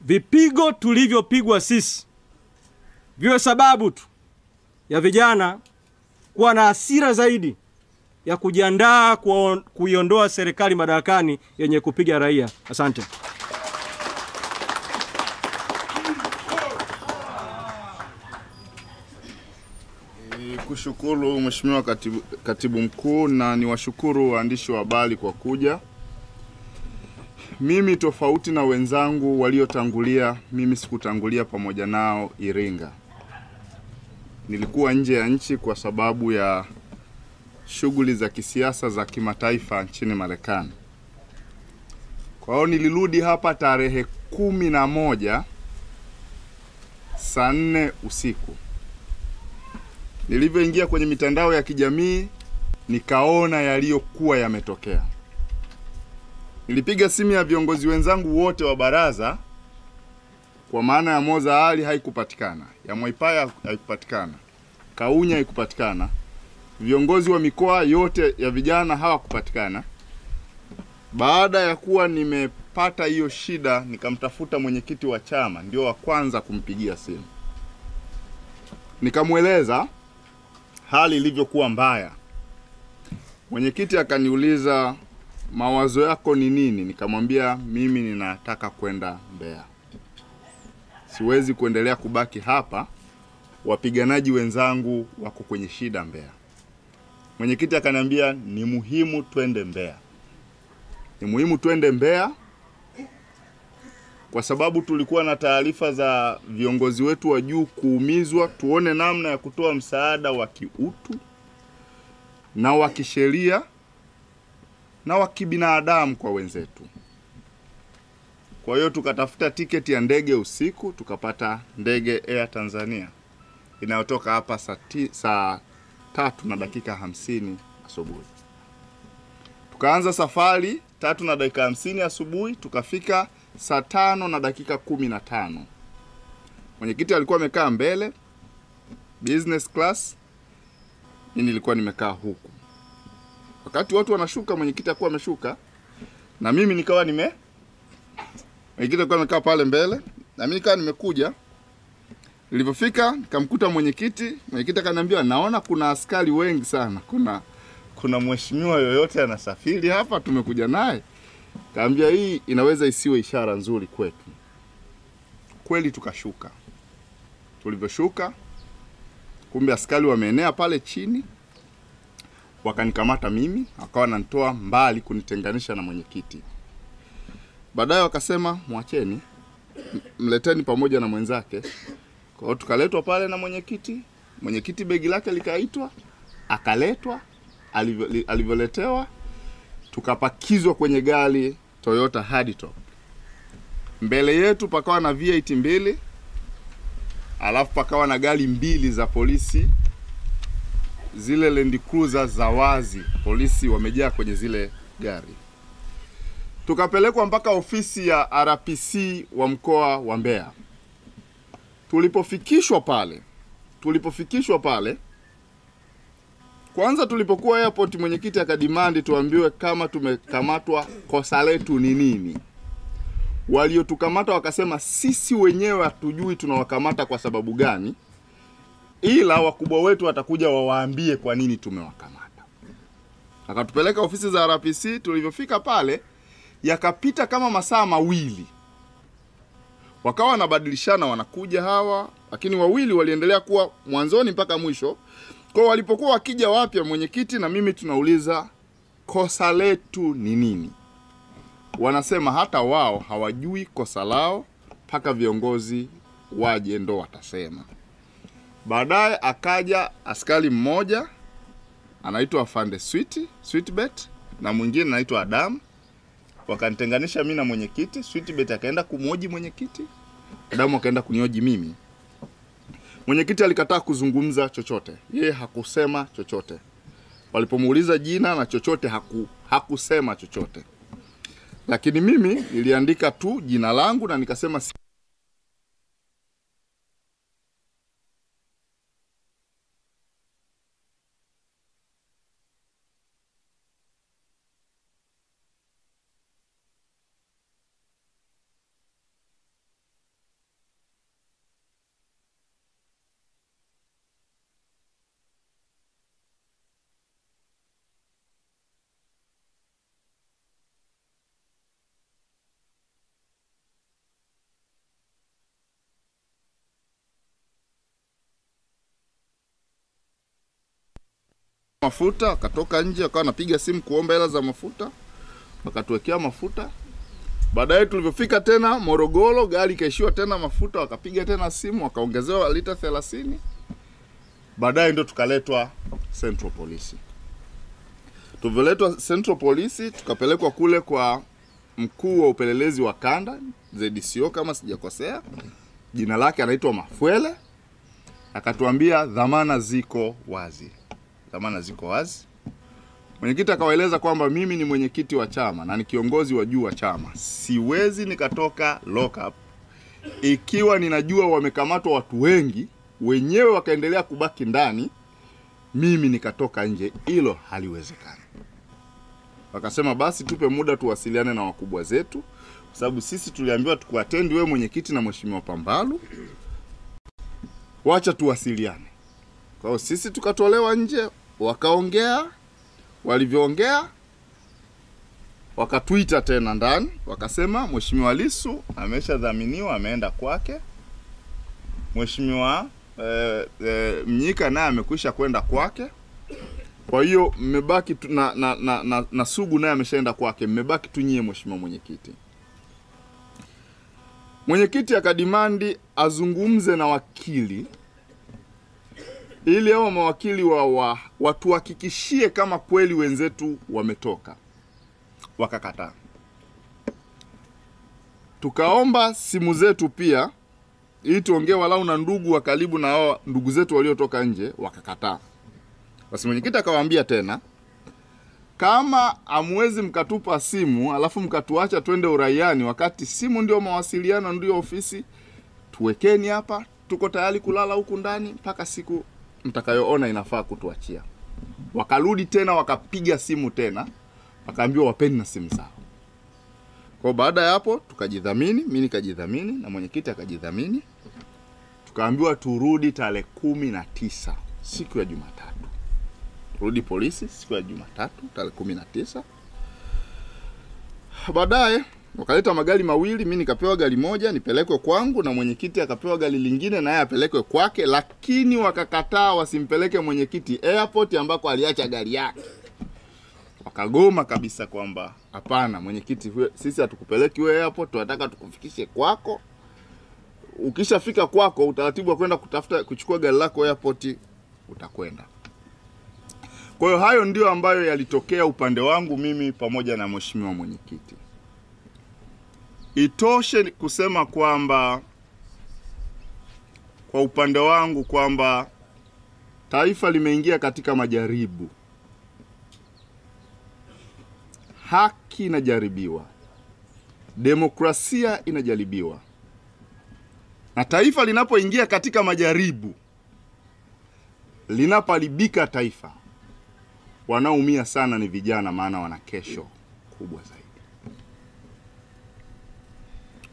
vipigo tulivyopigwa sisi viwe sababu tu ya vijana kuwa na hasira zaidi ya kujiandaa kuiondoa serikali madarakani yenye kupiga raia. Asante. Kushukuru Mheshimiwa katibu, katibu mkuu na niwashukuru waandishi wa habari kwa kuja. Mimi tofauti na wenzangu waliotangulia, mimi sikutangulia pamoja nao Iringa. Nilikuwa nje ya nchi kwa sababu ya shughuli za kisiasa za kimataifa nchini Marekani. Kwa hiyo nilirudi hapa tarehe kumi na moja saa nne usiku. Nilivyoingia kwenye mitandao ya kijamii nikaona yaliyokuwa yametokea. Nilipiga simu ya viongozi wenzangu wote wa baraza, kwa maana ya Moza Ali haikupatikana, ya Mwaipaya haikupatikana, Kaunya haikupatikana, viongozi wa mikoa yote ya vijana hawakupatikana. Baada ya kuwa nimepata hiyo shida, nikamtafuta mwenyekiti wa chama, ndio wa kwanza kumpigia simu, nikamweleza hali ilivyokuwa mbaya. Mwenyekiti akaniuliza mawazo yako ni nini? Nikamwambia mimi ninataka kwenda Mbeya, siwezi kuendelea kubaki hapa, wapiganaji wenzangu wako kwenye shida Mbeya. Mwenyekiti akaniambia ni muhimu twende Mbeya, ni muhimu twende Mbeya kwa sababu tulikuwa na taarifa za viongozi wetu wa juu kuumizwa, tuone namna ya kutoa msaada wa kiutu na wa kisheria na wa kibinadamu kwa wenzetu. Kwa hiyo tukatafuta tiketi ya ndege usiku, tukapata ndege Air Tanzania inayotoka hapa saa tatu na dakika hamsini asubuhi. Tukaanza safari tatu na dakika hamsini asubuhi, tukafika saa tano na dakika kumi na tano. Mwenyekiti alikuwa amekaa mbele business class, mimi nilikuwa nimekaa huku. Wakati watu wanashuka, mwenyekiti akuwa ameshuka na mimi nikawa nime mwenyekiti alikuwa amekaa pale mbele na mimi nikawa nimekuja. Nilipofika nikamkuta mwenyekiti, mwenyekiti akaniambia, naona kuna askari wengi sana, kuna kuna mheshimiwa yoyote anasafiri hapa, tumekuja naye. Kaambia hii inaweza isiwe ishara nzuri kwetu. Kweli tukashuka. Tulivyoshuka, kumbe askari wameenea pale chini, wakanikamata mimi, wakawa nantoa mbali kunitenganisha na mwenyekiti. Baadaye wakasema mwacheni, mleteni pamoja na mwenzake. kwao tukaletwa pale na mwenyekiti. Mwenyekiti begi lake likaitwa, akaletwa, alivyoletewa tukapakizwa kwenye gari Toyota Hardtop. Mbele yetu pakawa na V8 mbili, alafu pakawa na gari mbili za polisi, zile Land Cruiser za wazi, polisi wamejaa kwenye zile gari. Tukapelekwa mpaka ofisi ya RPC wa mkoa wa Mbeya. Tulipofikishwa pale, tulipofikishwa pale kwanza tulipokuwa airport, mwenyekiti akadimandi tuambiwe kama tumekamatwa kosa letu ni nini. Waliotukamata wakasema sisi wenyewe hatujui tunawakamata kwa sababu gani, ila wakubwa wetu watakuja wawaambie kwa nini tumewakamata. Akatupeleka ofisi za RPC. Tulivyofika pale, yakapita kama masaa mawili, wakawa wanabadilishana, wanakuja hawa, lakini wawili waliendelea kuwa mwanzoni mpaka mwisho. Kwa walipokuwa wakija wapya, mwenyekiti na mimi tunauliza kosa letu ni nini? Wanasema hata wao hawajui kosa lao mpaka viongozi waje ndo watasema. Baadaye akaja askari mmoja anaitwa Fande Sweet, Sweetbet na mwingine anaitwa Adam, wakanitenganisha mimi na mwenyekiti. Sweetbet akaenda kumhoji mwenyekiti, Adamu akaenda kunioji mimi. Mwenyekiti alikataa kuzungumza chochote, yeye hakusema chochote. Walipomuuliza jina na chochote haku, hakusema chochote, lakini mimi niliandika tu jina langu na nikasema mafuta, akatoka nje, akawa anapiga simu kuomba hela za mafuta, wakatuwekea mafuta. Baadaye tulivyofika tena Morogoro, gari ikaishiwa tena mafuta, wakapiga tena simu, wakaongezewa lita 30. Baadaye ndio tukaletwa Central Police. Tulivyoletwa Central Police, tukapelekwa kule kwa mkuu wa upelelezi wa kanda ZDCO kama sijakosea, jina lake anaitwa Mafwele, akatuambia dhamana ziko wazi, dhamana ziko wazi. Mwenyekiti akawaeleza kwamba mimi ni mwenyekiti wa chama na ni kiongozi wa juu wa chama, siwezi nikatoka lockup ikiwa ninajua wamekamatwa watu wengi, wenyewe wakaendelea kubaki ndani, mimi nikatoka nje, hilo haliwezekani. Wakasema basi tupe muda tuwasiliane na wakubwa zetu, kwa sababu sisi tuliambiwa tukuatendi wewe mwenyekiti na mheshimiwa Pambalu, wacha tuwasiliane. Kwa hiyo sisi tukatolewa nje, wakaongea walivyoongea wakatwita tena ndani, wakasema Mheshimiwa Lisu ameshadhaminiwa ameenda kwake. Mheshimiwa eh, eh, Mnyika naye amekwisha kwenda kwake. Kwa hiyo mmebaki na, na, na, na, na Sugu naye ameshaenda kwake, mmebaki tu nyie, Mheshimiwa Mwenyekiti. Mwenyekiti akadimandi azungumze na wakili ili hao mawakili wa, wa watuhakikishie kama kweli wenzetu wametoka. Wakakataa. Tukaomba simu zetu pia ili tuongee walau na ndugu wa karibu na hao ndugu zetu waliotoka nje, wakakataa. Basi mwenyekiti akawaambia tena, kama hamwezi mkatupa simu alafu mkatuacha twende uraiani, wakati simu ndio mawasiliano ndio ofisi, tuwekeni hapa, tuko tayari kulala huku ndani mpaka siku mtakayoona inafaa kutuachia. Wakarudi tena wakapiga simu tena, wakaambiwa wapeni na simu zao. Kwa baada ya hapo tukajidhamini, mimi nikajidhamini na mwenyekiti akajidhamini, tukaambiwa turudi tarehe kumi na tisa siku ya Jumatatu, turudi polisi siku ya Jumatatu tarehe kumi na tisa. Baadaye wakaleta magari mawili, mi nikapewa gari moja nipelekwe kwangu, na mwenyekiti akapewa gari lingine naye apelekwe kwake, lakini wakakataa wasimpeleke mwenyekiti airport ambako aliacha gari yake. Wakagoma kabisa kwamba hapana, mwenyekiti, sisi hatukupeleki airport, tunataka tukufikishe kwako. Ukishafika kwako, utaratibu wa kwenda kutafuta kuchukua gari lako airport utakwenda. Kwa hiyo hayo ndio ambayo yalitokea upande wangu mimi pamoja na mheshimiwa mwenyekiti. Itoshe kusema kwamba kwa upande wangu kwamba taifa limeingia katika majaribu, haki inajaribiwa, demokrasia inajaribiwa, na taifa linapoingia katika majaribu, linapoharibika taifa, wanaoumia sana ni vijana, maana wana kesho kubwa zaidi.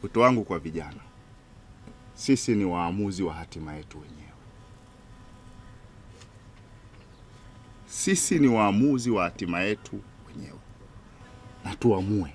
Wito wangu kwa vijana, sisi ni waamuzi wa hatima yetu wenyewe. Sisi ni waamuzi wa hatima yetu wenyewe, na tuamue